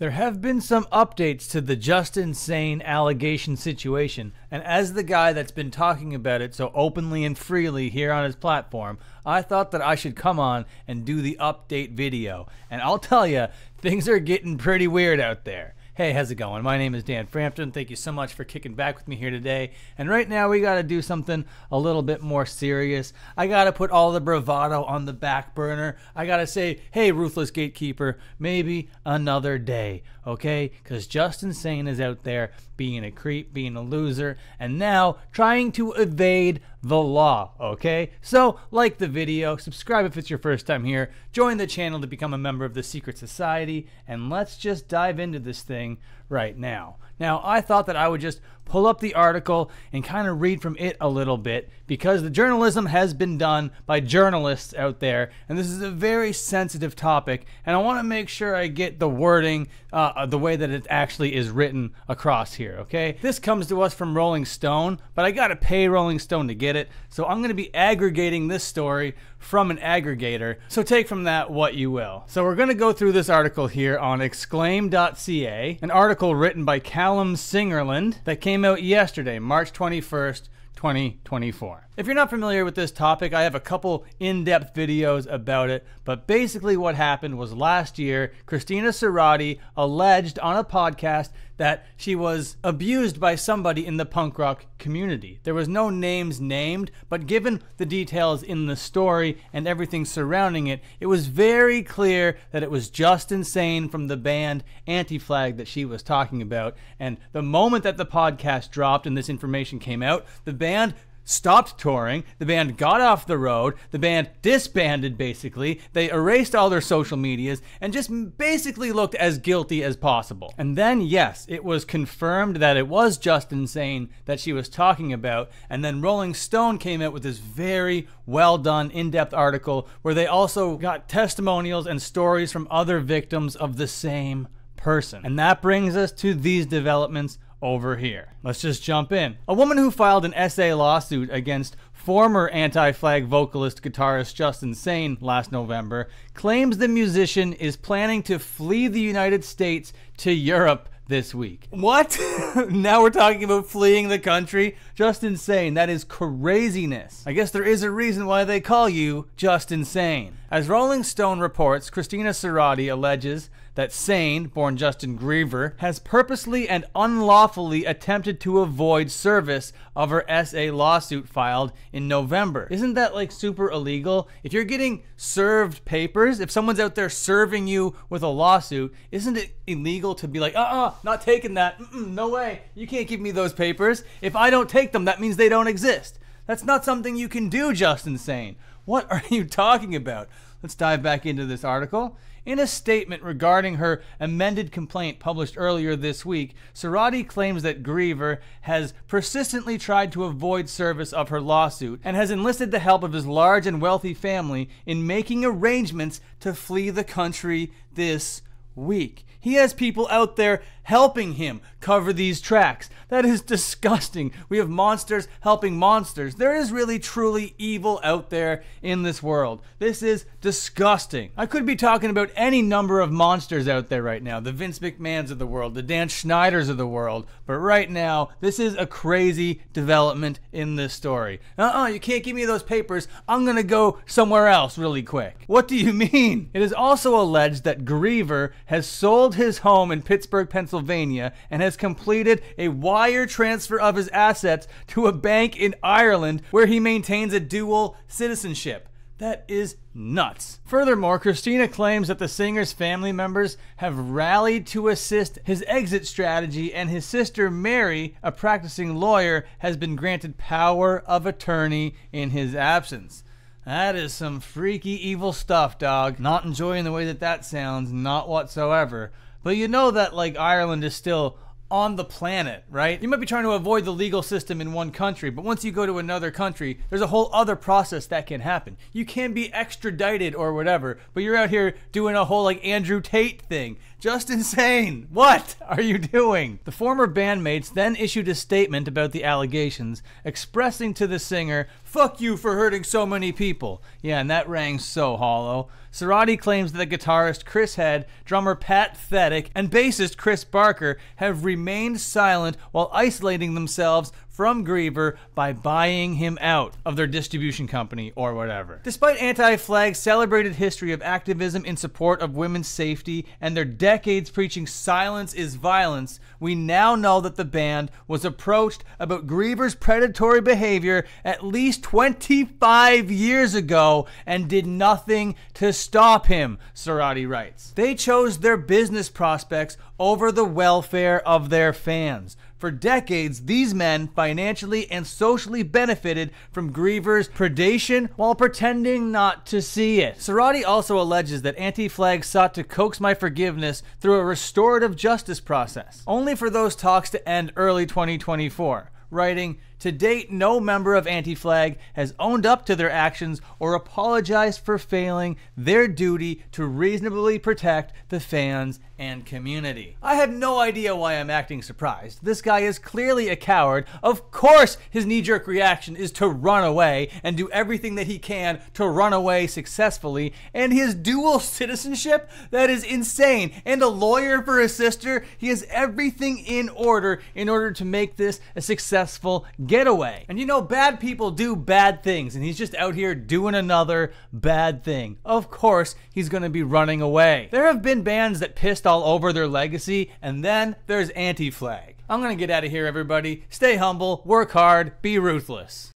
There have been some updates to the Justin Sane allegation situation, and as the guy that's been talking about it so openly and freely here on his platform, I thought that I should come on and do the update video. And I'll tell you, things are getting pretty weird out there. Hey, how's it going? My name is Dan Frampton. Thank you so much for kicking back with me here today. And right now, we got to do something a little bit more serious. I got to put all the bravado on the back burner. I got to say, hey, ruthless gatekeeper, maybe another day, okay? Because Justin Sane is out there being a creep, being a loser, and now trying to evade the law, okay? So, like the video, subscribe if it's your first time here, join the channel to become a member of the Secret Society, and let's just dive into this thing right now. Now, I thought that I would just pull up the article and kind of read from it a little bit because the journalism has been done by journalists out there, and this is a very sensitive topic, and I want to make sure I get the wording uh, the way that it actually is written across here, okay? This comes to us from Rolling Stone, but I got to pay Rolling Stone to get it, so I'm going to be aggregating this story from an aggregator, so take from that what you will. So we're going to go through this article here on exclaim.ca, an article written by Calum Slingerland that came out yesterday, March 21st, 2024. If you're not familiar with this topic, I have a couple in depth videos about it. But basically, what happened was last year, Christina Sarhadi alleged on a podcast that she was abused by somebody in the punk rock community. There was no names named, but given the details in the story and everything surrounding it, it was very clear that it was Justin Sane from the band Anti Flag that she was talking about. And the moment that the podcast dropped and this information came out, the band stopped touring. The band got off the road. The band disbanded, basically. They erased all their social medias and just basically looked as guilty as possible. And then, yes, it was confirmed that it was Justin Sane that she was talking about. And then Rolling Stone came out with this very well done, in depth article where they also got testimonials and stories from other victims of the same person. And that brings us to these developments over here. Let's just jump in. A woman who filed an SA lawsuit against former anti flag vocalist guitarist Justin Sane last November claims the musician is planning to flee the United States to Europe this week. What? now we're talking about fleeing the country? Just insane. That is craziness. I guess there is a reason why they call you just insane. As Rolling Stone reports, Christina Sarhadi alleges that Sane, born Justin Geever, has purposely and unlawfully attempted to avoid service of her SA lawsuit filed in November. Isn't that like super illegal? If you're getting served papers, if someone's out there serving you with a lawsuit, isn't it illegal to be like, uh uh-uh, uh, not taking that. Mm-mm, no way. You can't give me those papers. If I don't take them, that means they don't exist. That's not something you can do, Justin Sane. What are you talking about? Let's dive back into this article. In a statement regarding her amended complaint published earlier this week, Sarhadi claims that Geever has persistently tried to avoid service of her lawsuit and has enlisted the help of his large and wealthy family in making arrangements to flee the country this week. He has people out there helping him cover these tracks. That is disgusting. We have monsters helping monsters. There is really truly evil out there in this world. This is disgusting. I could be talking about any number of monsters out there right now the Vince McMahons of the world, the Dan Schneiders of the world, but right now, this is a crazy development in this story. Uh uh you can't give me those papers. I'm gonna go somewhere else really quick. What do you mean? It is also alleged that Geever has sold his home in Pittsburgh, Pennsylvania Pennsylvania and has completed a wire transfer of his assets to a bank in Ireland where he maintains a dual citizenship. That is nuts. Furthermore, Christina claims that the singer's family members have rallied to assist his exit strategy, and his sister Mary, a practicing lawyer, has been granted power of attorney in his absence. That is some freaky evil stuff, dog. Not enjoying the way that that sounds, not whatsoever. But you know that like Ireland is still on the planet, right? You might be trying to avoid the legal system in one country, but once you go to another country, there's a whole other process that can happen. You can be extradited or whatever, but you're out here doing a whole like Andrew Tate thing. Just insane. What are you doing? The former bandmates then issued a statement about the allegations, expressing to the singer, fuck you for hurting so many people. Yeah, and that rang so hollow. Sarhadi claims that guitarist Chris Head, drummer Pat Thetic, and bassist Chris Barker have remained silent while isolating themselves from Geever by buying him out of their distribution company or whatever. Despite Anti Flag's celebrated history of activism in support of women's safety and their decades preaching silence is violence, we now know that the band was approached about Geever's predatory behavior at least 25 years ago and did nothing to stop him, Sarhadi writes. They chose their business prospects over the welfare of their fans. For decades, these men financially and socially benefited from Geever's predation while pretending not to see it. Sarhadi also alleges that Anti Flag sought to coax my forgiveness through a restorative justice process, only for those talks to end early 2024 writing, To date, no member of Anti Flag has owned up to their actions or apologized for failing their duty to reasonably protect the fans and community. I have no idea why I'm acting surprised. This guy is clearly a coward. Of course, his knee jerk reaction is to run away and do everything that he can to run away successfully. And his dual citizenship? That is insane. And a lawyer for his sister? He has everything in order in order to make this a successful getaway. And you know, bad people do bad things, and he's just out here doing another bad thing. Of course, he's gonna be running away. There have been bands that pissed all over their legacy, and then there's Anti Flag. I'm gonna get out of here, everybody. Stay humble, work hard, be ruthless.